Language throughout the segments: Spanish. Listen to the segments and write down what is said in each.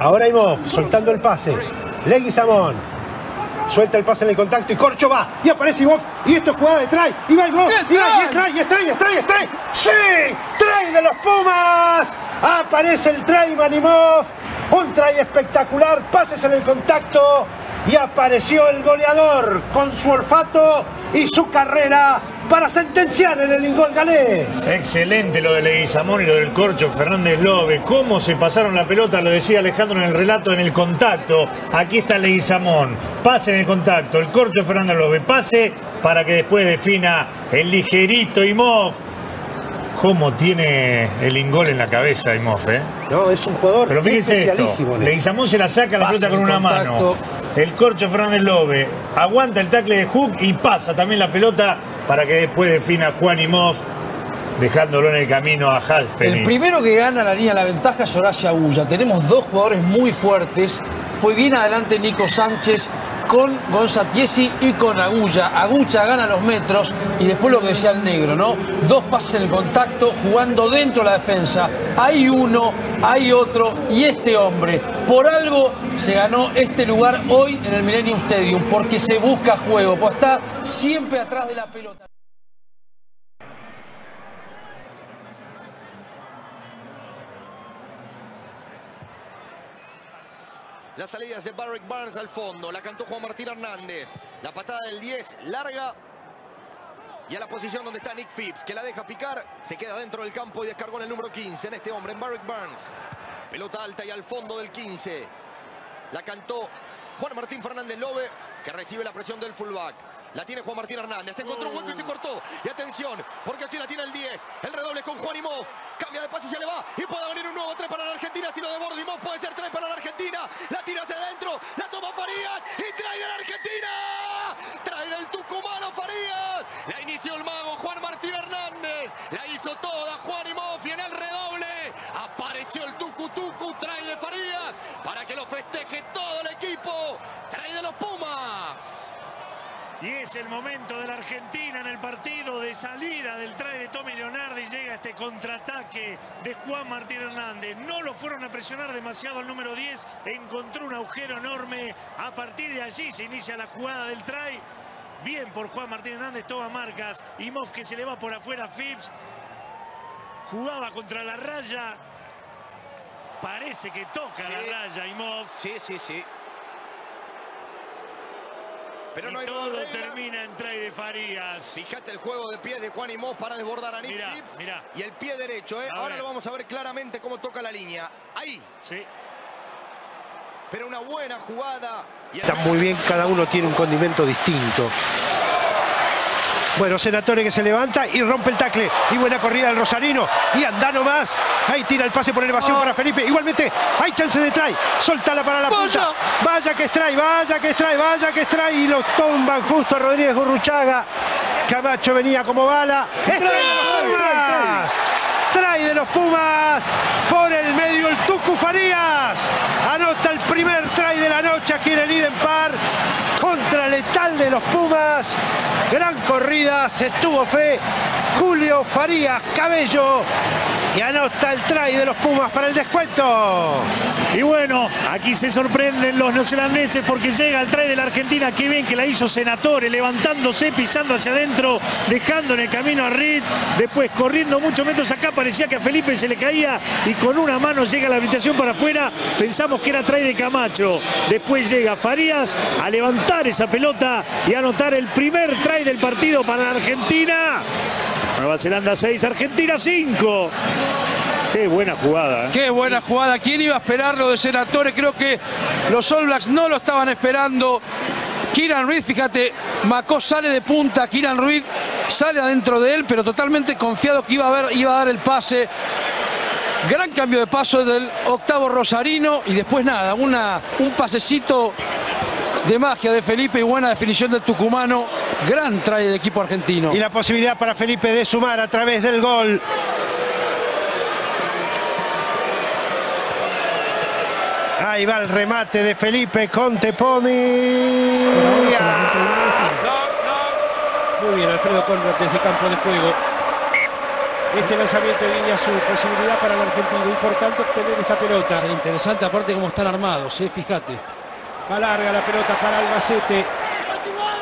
Ahora Imov, soltando el pase. Leguizamón. Suelta el pase en el contacto y Corcho va. Y aparece Imov. Y esto es jugada de try. Y va Imov. Y va, y es try, y es try, y es try, y es try. ¡Sí! ¡Try de los Pumas! Aparece el try Manimov. Un try espectacular. Pases en el contacto. Y apareció el goleador con su olfato y su carrera para sentenciar en el Ingol galés. Excelente lo de Leguizamón y lo del Corcho Fernández Lobe. Cómo se pasaron la pelota, lo decía Alejandro en el relato, en el contacto. Aquí está Leguizamón. Pase en el contacto. El Corcho Fernández Lobe. Pase para que después defina el ligerito Imov. Cómo tiene el ingol en la cabeza Imov, ¿eh? No, es un jugador Pero fíjense esto. especialísimo. esto. Leguizamón se la saca la pelota con una contacto. mano. El Corcho Fernández Lobe aguanta el tackle de Hook y pasa también la pelota para que después defina Juan Imov, dejándolo en el camino a El Halfpenny. primero que gana la línea la ventaja es Horacio Agulla. Tenemos dos jugadores muy fuertes. Fue bien adelante Nico Sánchez con Gonzatiesi y con Agulla. Agulla gana los metros y después lo que decía el negro, ¿no? Dos pases en el contacto jugando dentro de la defensa. Hay uno, hay otro y este hombre. Por algo se ganó este lugar hoy en el Millennium Stadium, porque se busca juego, pues está siempre atrás de la pelota. La salida de Barrick Barnes al fondo. La cantó Juan Martín Hernández. La patada del 10 larga. Y a la posición donde está Nick Phipps, que la deja picar. Se queda dentro del campo y descargó en el número 15 en este hombre, en Barrick Barnes. Pelota alta y al fondo del 15. La cantó Juan Martín Fernández Lobe, que recibe la presión del fullback. La tiene Juan Martín Hernández. Se encontró un hueco y se cortó. Y atención, porque así la tiene el 10. El redoble con Juan Imov. Cambia de pase y se le va. Y puede venir un nuevo 3 para la Argentina. Si lo de Imov puede ser 3 para la Argentina. La tira hacia adentro. La toma Farías. Y trae de la Argentina. Trae del Tucumano Farías. La inició el mago Juan Martín Hernández. La hizo toda Juan Imov. Y en el redoble apareció el Tucu Tucu. Trae de Farías. Para que lo festeje todo el equipo. Trae de los Pumas. Y es el momento de la Argentina en el partido de salida del try de Tommy Leonardi. Llega este contraataque de Juan Martín Hernández. No lo fueron a presionar demasiado el número 10. Encontró un agujero enorme. A partir de allí se inicia la jugada del try. Bien por Juan Martín Hernández, toma marcas. Y Moff que se le va por afuera a Phipps. Jugaba contra la raya. Parece que toca Sí. la raya Imov. Sí, sí, sí. Pero Y no hay todo termina en try de Farías. Fíjate el juego de pies de Juan Imós para desbordar a Nick Mirá. Y el pie derecho, ¿eh? A Ahora ver. lo vamos a ver claramente cómo toca la línea. Ahí. Sí. Pero una buena jugada. Y el- Está muy bien, cada uno tiene un condimento distinto. Bueno, Senatore que se levanta y rompe el tacle. Y buena corrida del Rosarino. Y anda nomás. Ahí tira el pase por elevación para Felipe. Igualmente hay chance de try. Soltala para la punta. Vaya que es try, vaya que es try, vaya que es try. Y lo tumban justo a Rodríguez Gurruchaga. Camacho venía como bala. ¡Es try de los Pumas! Try de los Pumas. Por el medio el Tucu Farías. Anota el primer try de la noche aquí en el Eden Park. Contra letal los Pumas. Gran corrida, se tuvo fe. Julio Farías Cabello. Y anota el try de los Pumas para el descuento. Y bueno, aquí se sorprenden los neozelandeses porque llega el try de la Argentina. Que ven que la hizo Senatore, levantándose, pisando hacia adentro, dejando en el camino a Reed. Después corriendo muchos metros acá, parecía que a Felipe se le caía y con una mano llega la habitación para afuera. Pensamos que era try de Camacho. Después llega Farías a levantar esa pelota y anotar el primer try del partido para la Argentina. Nueva Zelanda 6, Argentina 5. Qué buena jugada. ¿eh? Qué buena jugada. ¿Quién iba a esperarlo de Senatore? Creo que los All Blacks no lo estaban esperando. Kieran Reed, fíjate, Macó sale de punta, Kieran Reed sale adentro de él, pero totalmente confiado que iba a, ver, iba a dar el pase. Gran cambio de paso del octavo Rosarino y después nada, una, un pasecito de magia de Felipe y buena definición del tucumano. Gran try de equipo argentino. Y la posibilidad para Felipe de sumar a través del gol. Ahí va el remate de Felipe Contepomi. Muy bien, Alfredo Conrad desde campo de juego. este lanzamiento de línea azul. Posibilidad para el argentino. Importante obtener esta pelota. Es interesante, aparte cómo están armados, ¿eh? fíjate. Va larga la pelota para Albacete.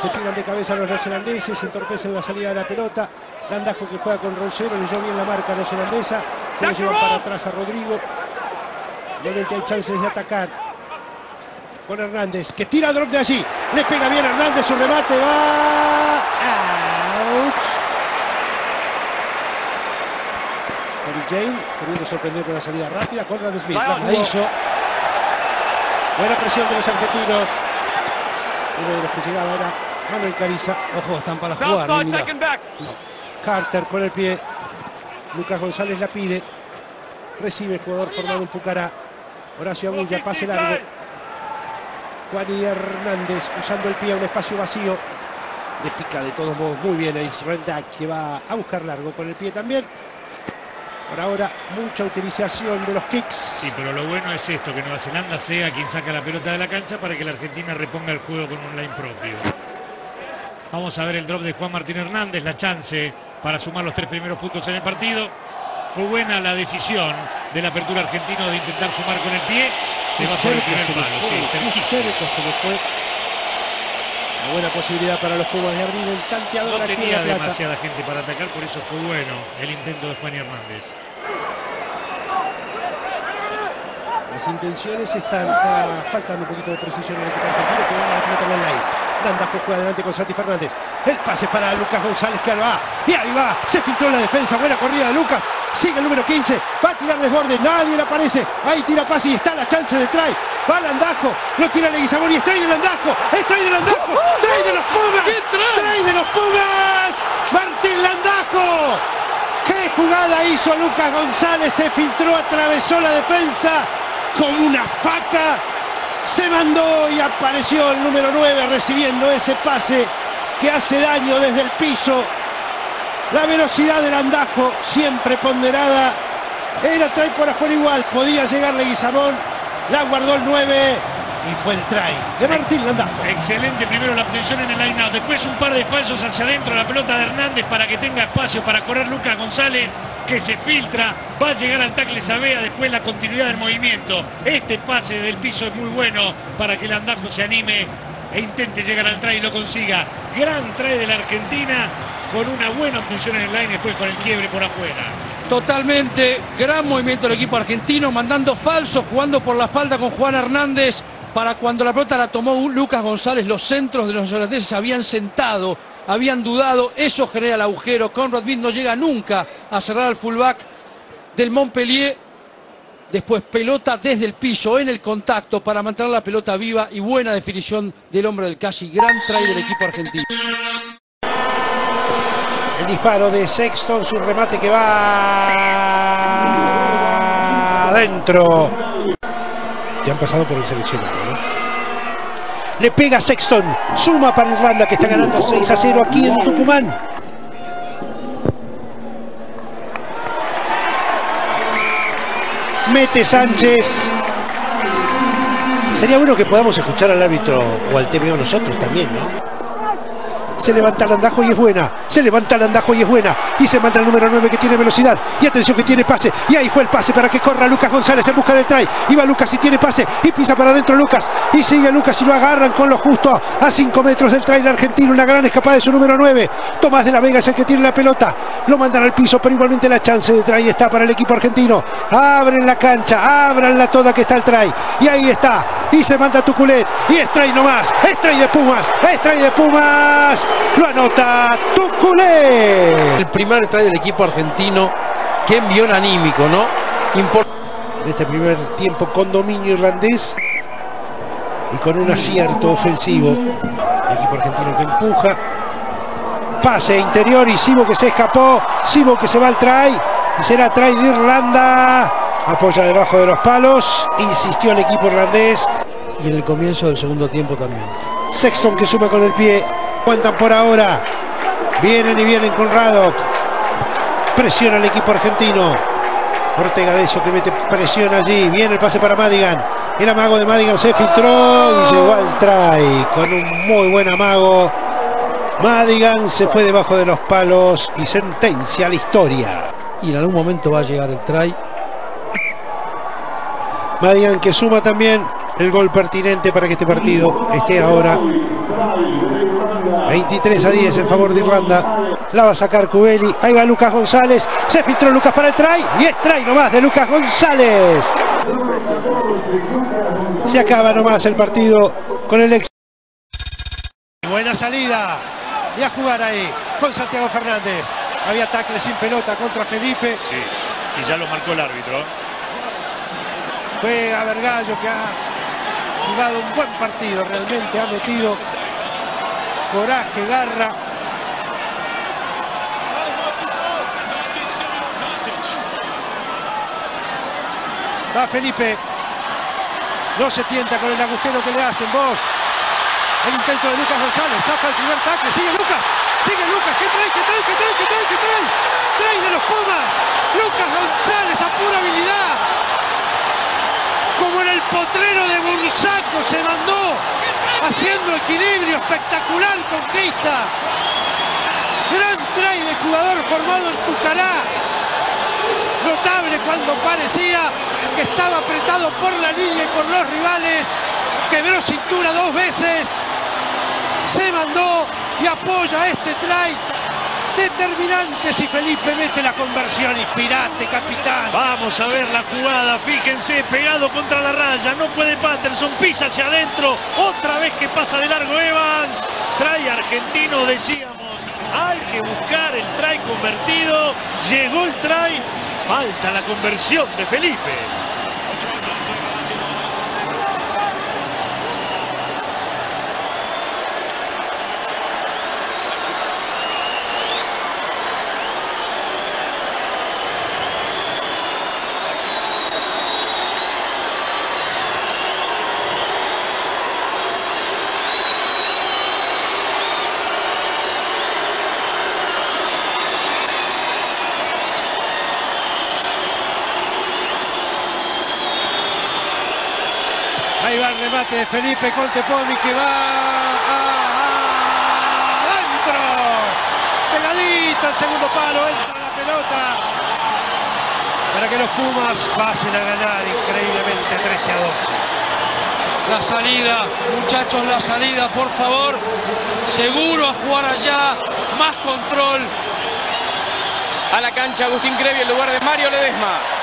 Se tiran de cabeza los neozelandeses, entorpecen la salida de la pelota. Landajo que juega con Roncero, leyó bien la marca neozelandesa. Se lo llevan para atrás a Rodrigo. Realmente hay chances de atacar. Con Hernández, que tira drop de allí. Le pega bien Hernández, su remate va. Out. Mary Jane, queriendo sorprender con la salida rápida. Conrad Smith. La hizo. Buena presión de los argentinos. Uno de los que llegaba era Manuel Cariza. Ojo, están para jugar. eh, mirá. Carter con el pie. Lucas González la pide. Recibe el jugador formado en Pucará. Horacio Agulla, pase largo. Juan y Hernández usando el pie a un espacio vacío. Le pica de todos modos muy bien a Israel Dak, que va a buscar largo con el pie también. Por ahora, mucha utilización de los kicks. Sí, pero lo bueno es esto, que Nueva Zelanda sea quien saca la pelota de la cancha para que la Argentina reponga el juego con un line propio. Vamos a ver el drop de Juan Martín Hernández, la chance para sumar los tres primeros puntos en el partido. Fue buena la decisión del apertura argentino de intentar sumar con el pie. Se va por el cerca se palo, fue, sí, cerca se le fue. Una buena posibilidad para los Pumas de abrir el tanteador No tenía demasiada gente para atacar, por eso fue bueno el intento de Juan Hernández. Las intenciones están, está faltando un poquito de precisión en el equipo argentino que gana la pelota en el line. Landajo juega adelante con Santi Fernández. El pase para Lucas González que ahora va. Y ahí va. Se filtró la defensa. Buena corrida de Lucas. Sigue el número 15. Va a tirar desborde. Nadie le aparece. Ahí tira pase y está la chance de try. Va Landajo. Lo tira Leguizamón y es try de Landajo. Es try de Landajo. Try de los Pumas. Try de los Pumas. Martín Landajo. ¡Qué jugada hizo Lucas González! Se filtró, atravesó la defensa como una faca. Se mandó y apareció el número 9 recibiendo ese pase que hace daño desde el piso. La velocidad del andajo siempre ponderada. Era try por afuera igual. Podía llegar Leguizamón. La guardó el 9 y fue el try de Martín Landajo. Excelente primero la obtención en el line out. Después un par de fallos hacia adentro la pelota de Hernández para que tenga espacio para correr Lucas González, que se filtra. Va a llegar al tackle Sabea. Después la continuidad del movimiento. Este pase del piso es muy bueno para que el andajo se anime e intente llegar al try y lo consiga. Gran try de la Argentina con una buena obtención en el line. Después con el quiebre por afuera. Totalmente, gran movimiento del equipo argentino, mandando falso, jugando por la espalda con Juan Hernández. Para cuando la pelota la tomó Lucas González, los centros de los holandeses habían sentado, habían dudado. Eso genera el agujero. Conrad Witt no llega nunca a cerrar al fullback del Montpellier. Después pelota desde el piso, en el contacto, para mantener la pelota viva y buena definición del hombre del casi gran try del equipo argentino. El disparo de Sexton, su remate que va adentro. Ya han pasado por el seleccionado. ¿no? Le pega Sexton, suma para Irlanda que está ganando 6 a 0 aquí en Tucumán. Mete Sánchez. Sería bueno que podamos escuchar al árbitro o al TVO nosotros también, ¿no? Se levanta el andajo y es buena. Se levanta el andajo y es buena. Y se manda el número 9 que tiene velocidad. Y atención que tiene pase. Y ahí fue el pase para que corra Lucas González en busca del try. Y va Lucas y tiene pase. Y pisa para adentro Lucas. Y sigue Lucas y lo agarran con lo justo a 5 metros del try argentino. Una gran escapada de su número 9. Tomás de la Vega es el que tiene la pelota. Lo mandan al piso, pero igualmente la chance de try está para el equipo argentino. Abren la cancha. Abranla toda que está el try. Y ahí está. Y se manda Tuculet. Y es try nomás. Es try de Pumas. Es try de Pumas. Lo anota Tuculet. El primer try del equipo argentino, qué envión anímico, ¿no? En este primer tiempo con dominio irlandés y con un acierto ofensivo. El equipo argentino que empuja. Pase interior y Sibo que se escapó. Sibo que se va al try. Y será try de Irlanda. Apoya debajo de los palos. Insistió el equipo irlandés. y en el comienzo del segundo tiempo también. Sexton que suma con el pie. Cuentan por ahora. Vienen y vienen con Radok. Presiona el equipo argentino. Ortega de eso que mete presión allí. Viene el pase para Madigan. El amago de Madigan se filtró y llegó al try con un muy buen amago. Madigan se fue debajo de los palos y sentencia la historia. y en algún momento va a llegar el try. Madigan que suma también el gol pertinente para que este partido esté ahora 23 a 10 en favor de Irlanda. La va a sacar Cubeli. Ahí va Lucas González. Se filtró Lucas para el try. Y es try nomás de Lucas González. Se acaba nomás el partido con el ex. Buena salida. Y a jugar ahí con Santiago Fernández. Había tackle sin pelota contra Felipe. Sí, y ya lo marcó el árbitro. Juega Vergallo que ha jugado un buen partido. Realmente ha metido coraje, garra. Va Felipe. No se tienta con el agujero que le hacen vos. El intento de Lucas González. Saca el primer tackle. Sigue Lucas. Sigue Lucas. ¿Qué trae? ¿Qué trae? ¿Qué trae? ¿Qué trae? ¿Qué trae? Trae de los Pumas. Lucas González a pura habilidad. Como en el potrero de Bursaco se mandó haciendo equilibrio espectacular conquista. Gran try de jugador formado en Pucará. Notable cuando parecía que estaba apretado por la línea y por los rivales. Quebró cintura dos veces. Se mandó y apoya este try determinante si Felipe mete la conversión. Inspirate, capitán. Vamos a ver la jugada, fíjense, pegado contra la raya, no puede Patterson, pisa hacia adentro, otra vez que pasa de largo Evans, trae argentino, decíamos, hay que buscar el try convertido, llegó el try, falta la conversión de Felipe. Remate de Felipe Contepomi que va adentro. Pegadito al segundo palo, entra la pelota. Para que los Pumas pasen a ganar increíblemente 13 a 12. La salida, muchachos, la salida, por favor. Seguro a jugar allá, más control. A la cancha Agustín Crevi en lugar de Mario Ledesma.